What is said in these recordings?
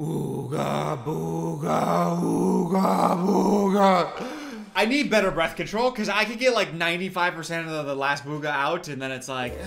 Ooga booga, ooga booga. I need better breath control because I could get like 95% of the last booga out and then it's like.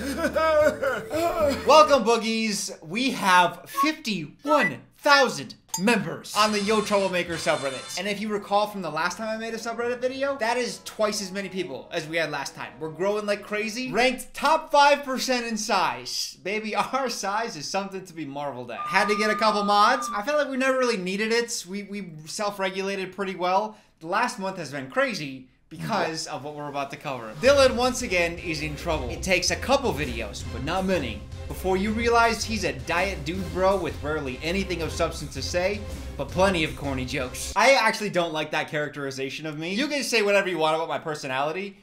Welcome, boogies. We have 51,000 members on the Yo Troublemaker subreddit. And if you recall from the last time I made a subreddit video, that is twice as many people as we had last time. We're growing like crazy. Ranked top 5% in size. Baby, our size is something to be marveled at. Had to get a couple mods. I felt like we never really needed it. We, we self-regulated pretty well. The last month has been crazy because of what we're about to cover. Dylan, once again, is in trouble. It takes a couple videos, but not many, before you realize he's a diet dude bro with rarely anything of substance to say, but plenty of corny jokes. I actually don't like that characterization of me. You can say whatever you want about my personality.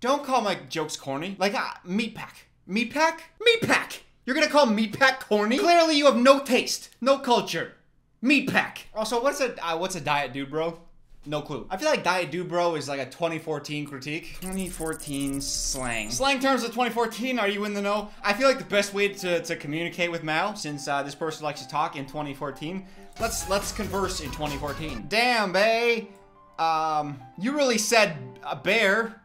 Don't call my jokes corny. Like, ah, meat pack. Meat pack? Meat pack! You're gonna call meat pack corny? Clearly you have no taste, no culture. Meat pack. Also, what's a uh, what's a diet dude bro? No clue. I feel like Diet Dude Bro is like a 2014 critique. 2014 slang. Slang terms of 2014, are you in the know? I feel like the best way to, to communicate with Mal, since uh, this person likes to talk in 2014, let's let's converse in 2014. Damn, bae. Um, you really said a bear.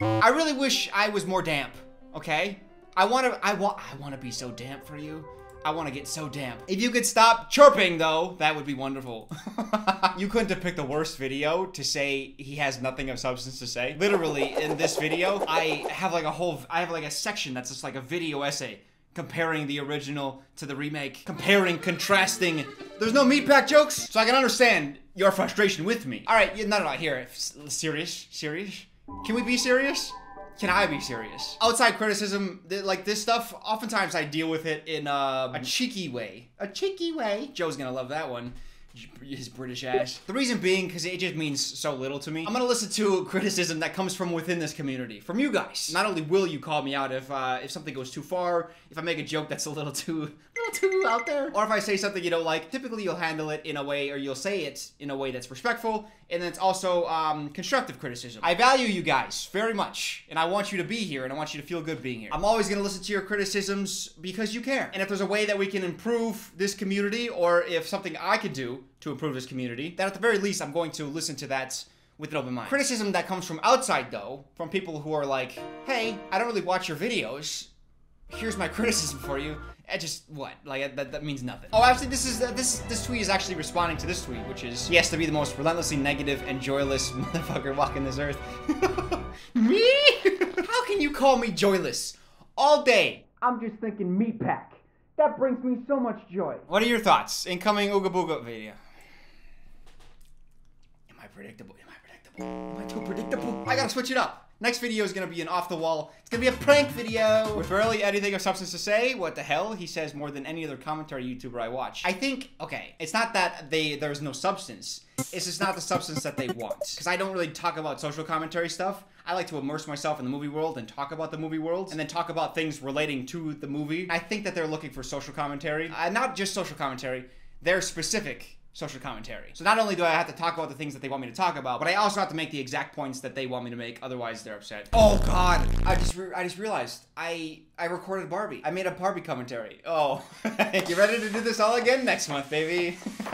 I really wish I was more damp, okay? I wanna, I want, I wanna be so damp for you. I want to get so damp. If you could stop chirping, though, that would be wonderful. you couldn't have picked the worst video to say he has nothing of substance to say. Literally, in this video, I have like a whole, I have like a section that's just like a video essay comparing the original to the remake, comparing, contrasting. There's no meatpack jokes, so I can understand your frustration with me. All right, no, no, no, here, serious, serious. Can we be serious? Can I be serious? Outside criticism, like this stuff, oftentimes I deal with it in uh, a cheeky way. A cheeky way. Joe's gonna love that one his British ass. The reason being, because it just means so little to me. I'm gonna listen to criticism that comes from within this community, from you guys. Not only will you call me out if uh, if something goes too far, if I make a joke that's a little too, too out there, or if I say something you don't like, typically you'll handle it in a way, or you'll say it in a way that's respectful, and then it's also um, constructive criticism. I value you guys very much, and I want you to be here, and I want you to feel good being here. I'm always gonna listen to your criticisms because you care. And if there's a way that we can improve this community, or if something I could do to improve this community, then at the very least, I'm going to listen to that with an open mind. Criticism that comes from outside, though, from people who are like, hey, I don't really watch your videos. Here's my criticism for you. It just what? Like that, that means nothing. Oh, actually, this is uh, this this tweet is actually responding to this tweet, which is yes to be the most relentlessly negative and joyless motherfucker walking this earth. me? How can you call me joyless? All day, I'm just thinking meat pack. That brings me so much joy. What are your thoughts? Incoming Ooga Booga video Am I predictable? Am I predictable? Am I too predictable? I gotta switch it up. Next video is gonna be an off the wall. It's gonna be a prank video with barely anything of substance to say. What the hell? He says more than any other commentary YouTuber I watch. I think okay, it's not that they there's no substance. It's just not the substance that they want. Because I don't really talk about social commentary stuff. I like to immerse myself in the movie world and talk about the movie world, and then talk about things relating to the movie. I think that they're looking for social commentary, uh, not just social commentary. They're specific social commentary. So not only do I have to talk about the things that they want me to talk about, but I also have to make the exact points that they want me to make. Otherwise, they're upset. Oh God! I just I just realized I I recorded Barbie. I made a Barbie commentary. Oh, you ready to do this all again next month, baby?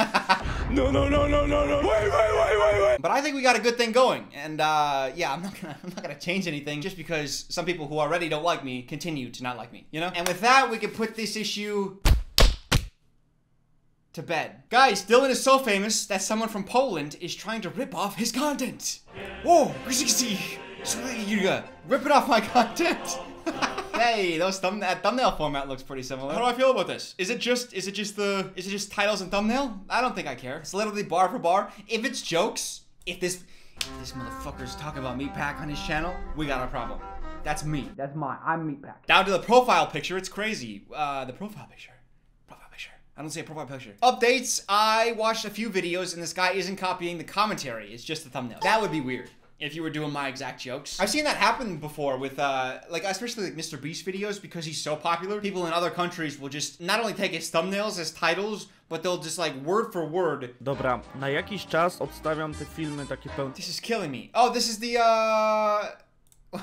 no, no, no, no, no, no! Wait, wait, wait, wait, wait! But I think we got a good thing going, and uh, yeah, I'm not gonna I'm not gonna change anything just because some people who already don't like me continue to not like me. You know? And with that, we can put this issue to bed. Guys, Dylan is so famous that someone from Poland is trying to rip off his content. Whoa, rip it off my content. hey, those thumb that thumbnail format looks pretty similar. How do I feel about this? Is it just is it just the is it just titles and thumbnail? I don't think I care. It's literally bar for bar. If it's jokes, if this if this motherfucker's talking about Meatpack on his channel, we got a problem. That's me. That's mine. I'm Meatpack. Down to the profile picture, it's crazy. Uh, the profile picture. I don't see a profile picture. Updates, I watched a few videos and this guy isn't copying the commentary. It's just the thumbnail. That would be weird if you were doing my exact jokes. I've seen that happen before with, uh, like, especially like Mr. Beast videos because he's so popular. People in other countries will just not only take his thumbnails as titles, but they'll just like word for word. Dobra, na jakiś czas odstawiam te filmy takie pełne. This is killing me. Oh, this is the, uh...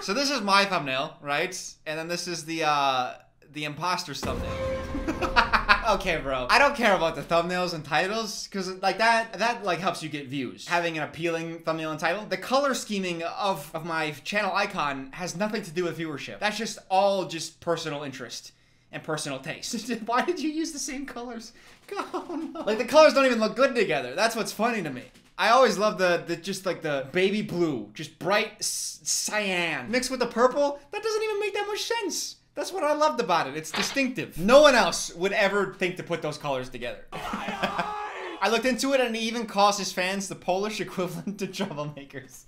so this is my thumbnail, right? And then this is the, uh the imposter thumbnail. Okay, bro. I don't care about the thumbnails and titles because like that that like helps you get views. Having an appealing thumbnail and title. The color scheming of of my channel icon has nothing to do with viewership. That's just all just personal interest and personal taste. Why did you use the same colors? Oh, no. Like the colors don't even look good together. That's what's funny to me. I always love the, the just like the baby blue, just bright cyan mixed with the purple. That doesn't even make that much sense. That's what I loved about it. It's distinctive. No one else would ever think to put those colors together. I looked into it and he even calls his fans the Polish equivalent to troublemakers.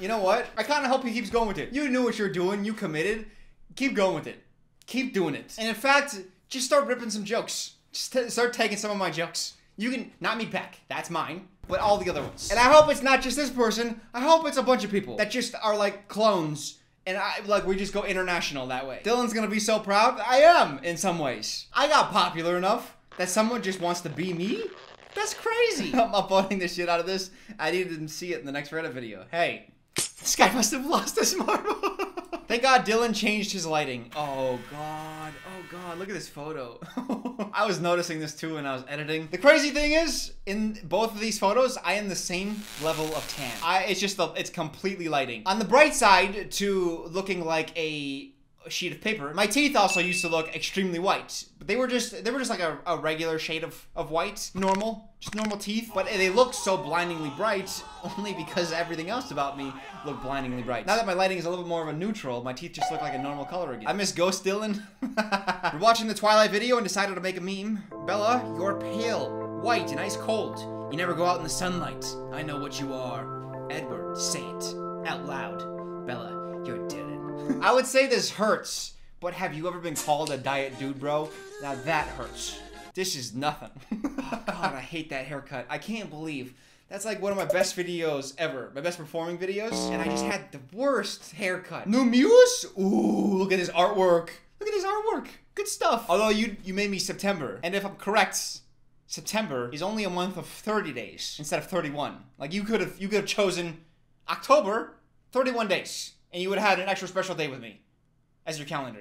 you know what? I kind of hope he keeps going with it. You knew what you're doing. You committed. Keep going with it. Keep doing it. And in fact, just start ripping some jokes. Just start taking some of my jokes. You can, not me back. That's mine but all the other ones. And I hope it's not just this person. I hope it's a bunch of people that just are like clones. And I like we just go international that way. Dylan's gonna be so proud. I am in some ways. I got popular enough that someone just wants to be me. That's crazy. I'm uploading the shit out of this. I to see it in the next Reddit video. Hey, this guy must have lost his marble. Thank God Dylan changed his lighting. Oh God, oh God, look at this photo. I was noticing this too when I was editing. The crazy thing is, in both of these photos, I am the same level of tan. I, it's just, the, it's completely lighting. On the bright side to looking like a sheet of paper. My teeth also used to look extremely white, but they were just they were just like a, a regular shade of, of white, normal, just normal teeth. But they look so blindingly bright only because everything else about me looked blindingly bright. Now that my lighting is a little bit more of a neutral, my teeth just look like a normal color again. I miss Ghost Dylan. we're watching the Twilight video and decided to make a meme. Bella, you're pale, white, and ice cold. You never go out in the sunlight. I know what you are. Edward, say it I would say this hurts, but have you ever been called a diet dude, bro? Now that hurts. This is nothing. God, I hate that haircut. I can't believe that's like one of my best videos ever. My best performing videos. And I just had the worst haircut. Muse? Ooh, look at his artwork. Look at his artwork. Good stuff. Although you you made me September. And if I'm correct, September is only a month of 30 days instead of 31. Like you could have you could have chosen October, 31 days and you would have had an extra special day with me as your calendar.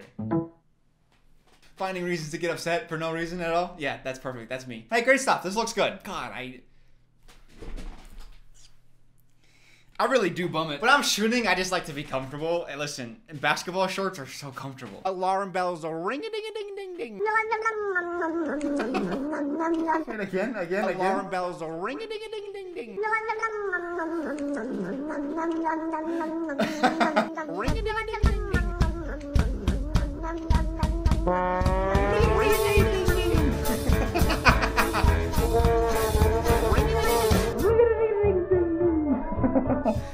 Finding reasons to get upset for no reason at all? Yeah, that's perfect. That's me. Hey, great stuff. This looks good. God, I. I really do bum it. When I'm shooting, I just like to be comfortable. And listen, basketball shorts are so comfortable. Alarm bells are ring a ding a ding ding ding. and again, again, again. Alarm bells are ring a ding a ding ding ding. Ring a ding a ding ding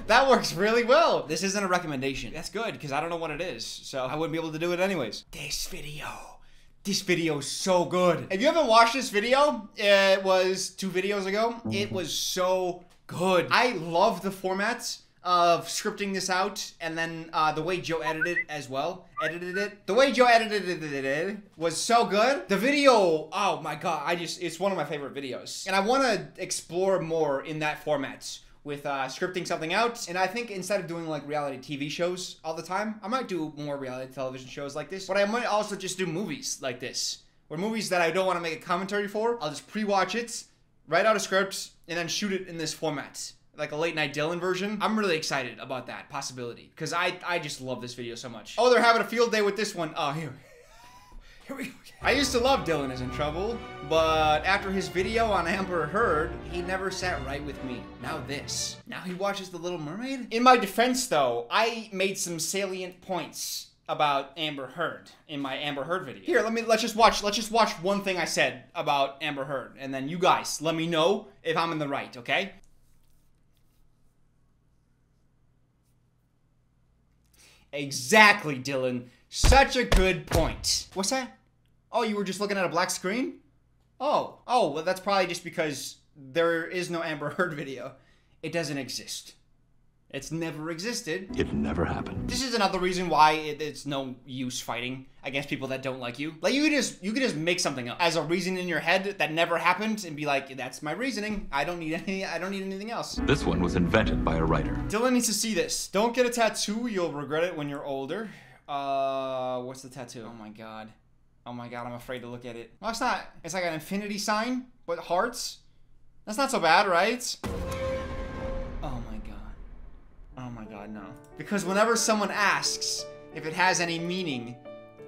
that works really well. This isn't a recommendation. That's good because I don't know what it is, so I wouldn't be able to do it anyways. This video. This video is so good. If you haven't watched this video, it was two videos ago. It was so good. I love the formats of scripting this out and then uh, the way Joe edited it as well. Edited it. The way Joe edited it was so good. The video, oh my god, I just, it's one of my favorite videos. And I want to explore more in that format with uh, scripting something out. And I think instead of doing like reality TV shows all the time, I might do more reality television shows like this. But I might also just do movies like this. Or movies that I don't want to make a commentary for. I'll just pre-watch it, write out a script, and then shoot it in this format. Like a late night Dylan version. I'm really excited about that possibility. Because I, I just love this video so much. Oh, they're having a field day with this one. Oh, here. Here we go. I used to love Dylan is in trouble, but after his video on Amber Heard, he never sat right with me. Now this. Now he watches The Little Mermaid? In my defense though, I made some salient points about Amber Heard in my Amber Heard video. Here, let me let's just watch let's just watch one thing I said about Amber Heard and then you guys let me know if I'm in the right, okay? Exactly, Dylan. Such a good point. What's that? Oh, you were just looking at a black screen? Oh, oh, well, that's probably just because there is no Amber Heard video. It doesn't exist. It's never existed. It never happened. This is another reason why it, it's no use fighting against people that don't like you. Like you could just you could just make something up as a reason in your head that never happened and be like, that's my reasoning. I don't need any. I don't need anything else. This one was invented by a writer. Dylan needs to see this. Don't get a tattoo. You'll regret it when you're older. Uh, what's the tattoo? Oh my god. Oh my god, I'm afraid to look at it. Well, it's not. It's like an infinity sign, but hearts. That's not so bad, right? Oh my god. No. Because whenever someone asks if it has any meaning,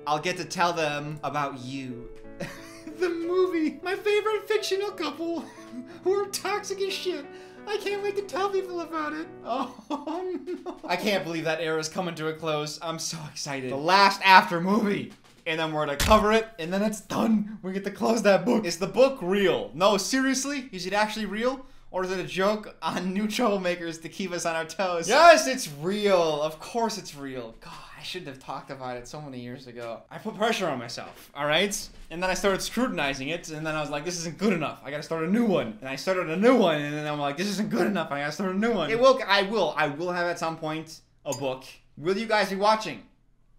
I'll get to tell them about you. the movie, my favorite fictional couple who are toxic as shit. I can't wait to tell people about it. Oh no. I can't believe that era is coming to a close. I'm so excited. The last after movie. And then we're gonna cover it, and then it's done. We get to close that book. Is the book real? No, seriously? Is it actually real? Or is it a joke on new troublemakers to keep us on our toes? Yes, it's real. Of course it's real. God, I shouldn't have talked about it so many years ago. I put pressure on myself, all right? And then I started scrutinizing it, and then I was like, this isn't good enough. I gotta start a new one. And I started a new one, and then I'm like, this isn't good enough. I gotta start a new one. It will, I will, I will have at some point a book. Will you guys be watching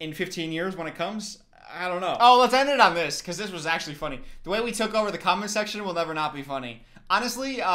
in 15 years when it comes? I don't know. Oh, let's end it on this because this was actually funny. The way we took over the comment section will never not be funny. Honestly, uh,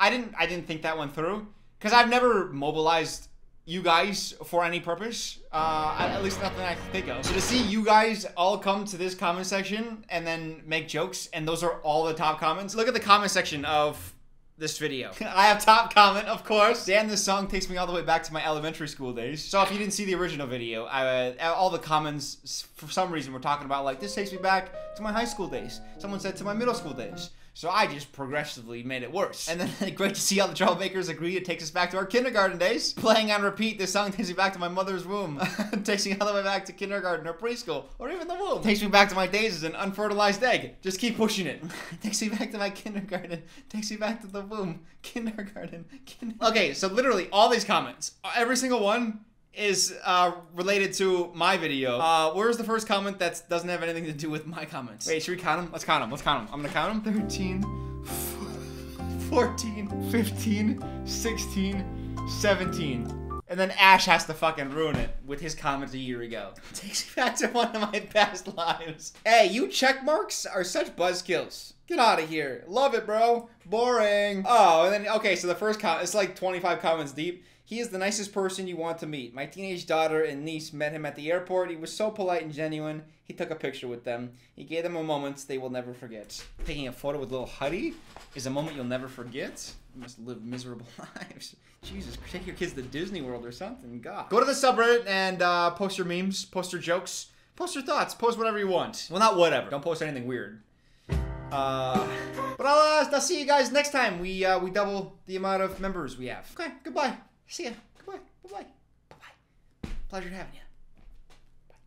I didn't I didn't think that one through because I've never mobilized you guys for any purpose. Uh, at least nothing I think of. So to see you guys all come to this comment section and then make jokes, and those are all the top comments. Look at the comment section of this video. I have top comment, of course. Dan, this song takes me all the way back to my elementary school days. So if you didn't see the original video, I, uh, all the comments, for some reason, were talking about like, this takes me back to my high school days. Someone said to my middle school days. So I just progressively made it worse. And then great to see all the troublemakers agree. It takes us back to our kindergarten days. Playing on repeat, this song takes me back to my mother's womb. takes me all the way back to kindergarten or preschool or even the womb. Takes me back to my days as an unfertilized egg. Just keep pushing it. takes me back to my kindergarten. Takes me back to the womb. Kindergarten. kindergarten. Okay, so literally all these comments, every single one is uh, related to my video. Uh, where's the first comment that doesn't have anything to do with my comments? Wait, should we count them? Let's count them. Let's count them. I'm gonna count them. 13, 14, 15, 16, 17. And then Ash has to fucking ruin it with his comments a year ago. Takes me back to one of my past lives. Hey, you check marks are such buzzkills. Get out of here. Love it, bro. Boring. Oh, and then, okay, so the first comment, it's like 25 comments deep. He is the nicest person you want to meet. My teenage daughter and niece met him at the airport. He was so polite and genuine. He took a picture with them. He gave them a moment they will never forget. Taking a photo with little Huddy is a moment you'll never forget. You must live miserable lives. Jesus, take your kids to Disney World or something. God. Go to the subreddit and uh, post your memes, post your jokes, post your thoughts, post whatever you want. Well, not whatever. Don't post anything weird. Uh, but I'll, uh, I'll see you guys next time. We uh, we double the amount of members we have. Okay, goodbye. See ya. Goodbye. Bye bye. Bye bye. Pleasure having you.